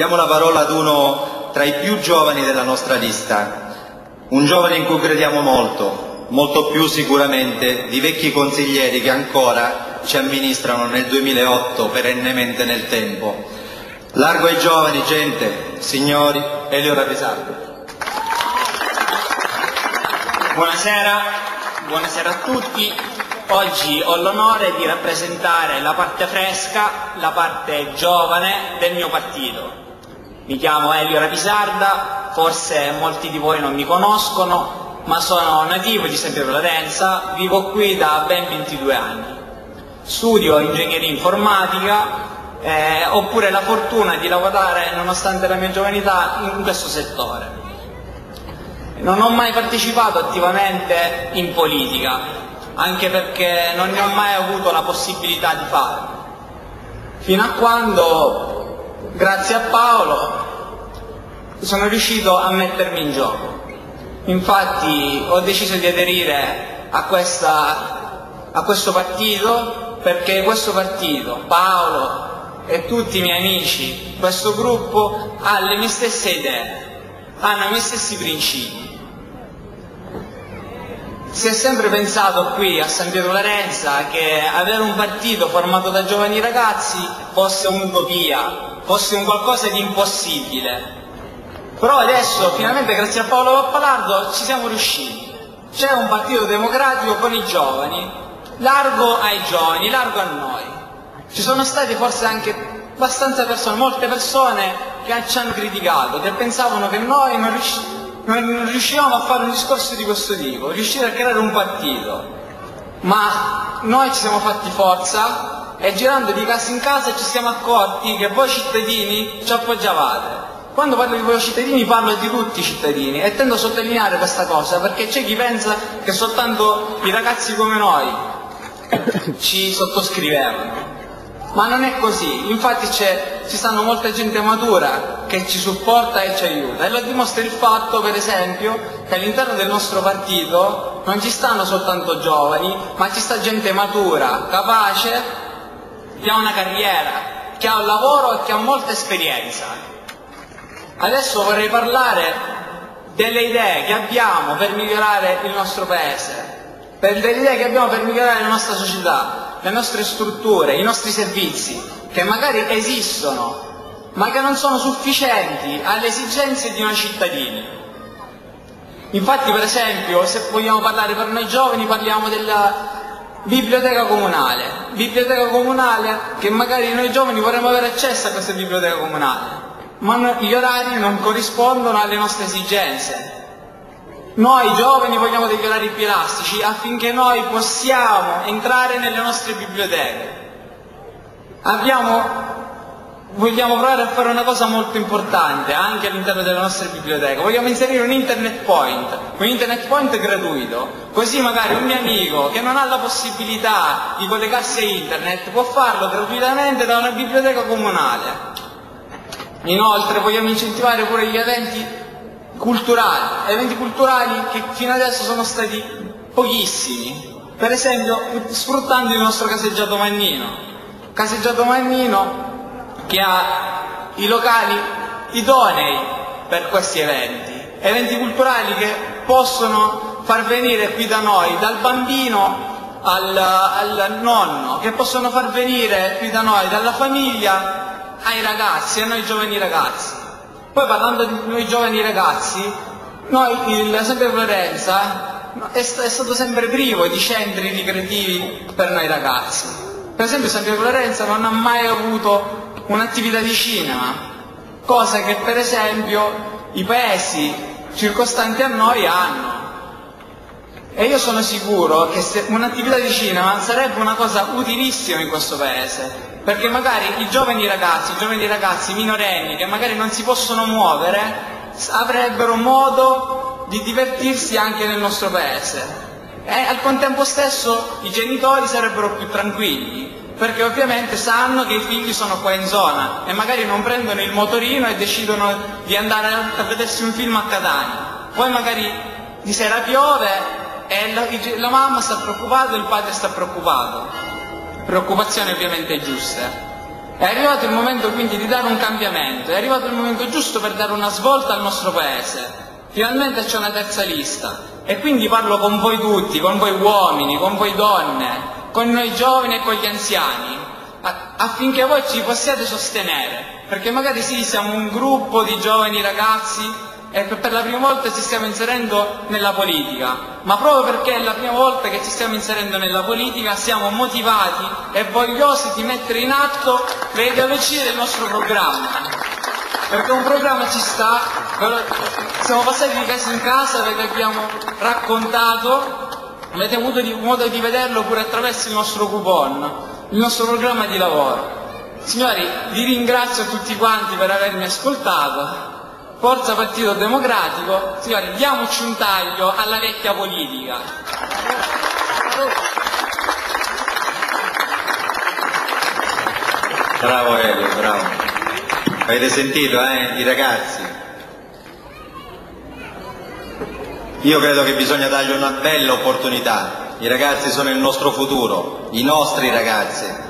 diamo la parola ad uno tra i più giovani della nostra lista, un giovane in cui crediamo molto, molto più sicuramente di vecchi consiglieri che ancora ci amministrano nel 2008 perennemente nel tempo. Largo ai giovani, gente, signori, Elio Rapisardo. Buonasera, buonasera a tutti. Oggi ho l'onore di rappresentare la parte fresca, la parte giovane del mio partito. Mi chiamo Elio Rapisarda, forse molti di voi non mi conoscono, ma sono nativo di San Pietro Ladenza, vivo qui da ben 22 anni. Studio ingegneria informatica, eh, pure la fortuna di lavorare, nonostante la mia giovanità, in questo settore. Non ho mai partecipato attivamente in politica, anche perché non ne ho mai avuto la possibilità di farlo. Fino a quando, grazie a Paolo, sono riuscito a mettermi in gioco. Infatti ho deciso di aderire a, questa, a questo partito perché questo partito, Paolo e tutti i miei amici, questo gruppo ha le mie stesse idee, hanno i miei stessi principi. Si è sempre pensato qui a San Pietro Larenza che avere un partito formato da giovani ragazzi fosse un'utopia, fosse un qualcosa di impossibile. Però adesso, finalmente, grazie a Paolo Pappalardo, ci siamo riusciti. C'è un partito democratico con i giovani, largo ai giovani, largo a noi. Ci sono state forse anche abbastanza persone, molte persone che ci hanno criticato, che pensavano che noi non riuscissimo non riuscivamo a fare un discorso di questo tipo, riuscire a creare un partito. Ma noi ci siamo fatti forza e girando di casa in casa ci siamo accorti che voi cittadini ci appoggiavate. Quando parlo di voi cittadini parlo di tutti i cittadini e tendo a sottolineare questa cosa perché c'è chi pensa che soltanto i ragazzi come noi ci sottoscrivevano. Ma non è così, infatti ci stanno molta gente matura che ci supporta e ci aiuta. E lo dimostra il fatto per esempio che all'interno del nostro partito non ci stanno soltanto giovani, ma ci sta gente matura, capace, che ha una carriera, che ha un lavoro e che ha molta esperienza. Adesso vorrei parlare delle idee che abbiamo per migliorare il nostro paese, per delle idee che abbiamo per migliorare la nostra società, le nostre strutture, i nostri servizi, che magari esistono, ma che non sono sufficienti alle esigenze di noi cittadini. Infatti, per esempio, se vogliamo parlare per noi giovani, parliamo della biblioteca comunale, biblioteca comunale che magari noi giovani vorremmo avere accesso a questa biblioteca comunale, ma gli orari non corrispondono alle nostre esigenze. Noi giovani vogliamo degli orari più elastici affinché noi possiamo entrare nelle nostre biblioteche. Abbiamo, vogliamo provare a fare una cosa molto importante anche all'interno delle nostre biblioteche. Vogliamo inserire un internet point, un internet point gratuito, così magari un mio amico che non ha la possibilità di collegarsi a internet può farlo gratuitamente da una biblioteca comunale. Inoltre vogliamo incentivare pure gli eventi culturali, eventi culturali che fino adesso sono stati pochissimi, per esempio sfruttando il nostro caseggiato Mannino. Caseggiato Mannino che ha i locali idonei per questi eventi, eventi culturali che possono far venire qui da noi, dal bambino al, al nonno, che possono far venire qui da noi, dalla famiglia ai ragazzi, a noi giovani ragazzi. Poi parlando di noi giovani ragazzi, noi, il sempre Florenza è, stato sempre privo di centri ricreativi per noi ragazzi. Per esempio San Pietro Florenza non ha mai avuto un'attività di cinema, cosa che per esempio i paesi circostanti a noi hanno. E io sono sicuro che un'attività di cinema sarebbe una cosa utilissima in questo paese, perché magari i giovani ragazzi, i giovani ragazzi minorenni che magari non si possono muovere, avrebbero modo di divertirsi anche nel nostro paese. E al contempo stesso i genitori sarebbero più tranquilli, perché ovviamente sanno che i figli sono qua in zona e magari non prendono il motorino e decidono di andare a vedersi un film a Catania. Poi magari di sera piove e la, la mamma sta preoccupata e il padre sta preoccupato preoccupazioni ovviamente giuste. È arrivato il momento quindi di dare un cambiamento, è arrivato il momento giusto per dare una svolta al nostro paese. Finalmente c'è una terza lista e quindi parlo con voi tutti, con voi uomini, con voi donne, con noi giovani e con gli anziani, affinché voi ci possiate sostenere, perché magari sì, siamo un gruppo di giovani ragazzi e per la prima volta ci stiamo inserendo nella politica, ma proprio perché è la prima volta che ci stiamo inserendo nella politica siamo motivati e vogliosi di mettere in atto le ideologie del nostro programma. Perché un programma ci sta, siamo passati di casa in casa, ve abbiamo raccontato Avete avuto modo di vederlo pure attraverso il nostro coupon, il nostro programma di lavoro. Signori, vi ringrazio tutti quanti per avermi ascoltato. Forza Partito Democratico, signori, diamoci un taglio alla vecchia politica. Bravo Elio, bravo. Avete sentito, eh, i ragazzi? Io credo che bisogna dargli una bella opportunità. I ragazzi sono il nostro futuro, i nostri ragazzi.